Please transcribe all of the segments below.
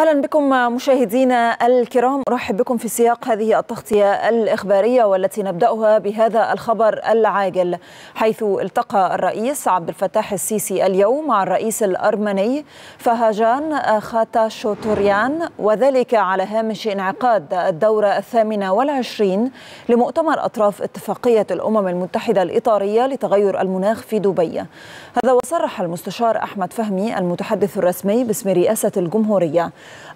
أهلا بكم مشاهدينا الكرام. أرحب بكم في سياق هذه التغطية الإخبارية والتي نبدأها بهذا الخبر العاجل حيث التقى الرئيس عبد الفتاح السيسي اليوم مع الرئيس الأرمني فهجان خاتاشوتوريان وذلك على هامش انعقاد الدورة الثامنة والعشرين لمؤتمر أطراف اتفاقية الأمم المتحدة الإطارية لتغير المناخ في دبي. هذا وصرح المستشار أحمد فهمي المتحدث الرسمي باسم رئاسة الجمهورية.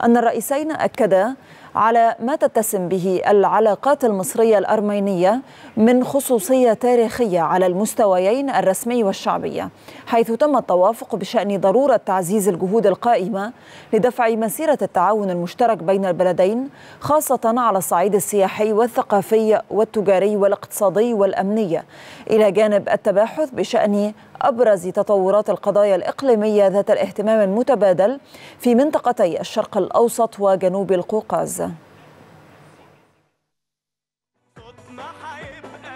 أن الرئيسين أكدا على ما تتسم به العلاقات المصرية الأرمينية من خصوصية تاريخية على المستويين الرسمي والشعبي حيث تم التوافق بشأن ضرورة تعزيز الجهود القائمة لدفع مسيرة التعاون المشترك بين البلدين خاصة على الصعيد السياحي والثقافي والتجاري والاقتصادي والأمني إلى جانب التباحث بشأن أبرز تطورات القضايا الإقليمية ذات الاهتمام المتبادل في منطقتي الشرق الأوسط وجنوب القوقاز. ما حيبقى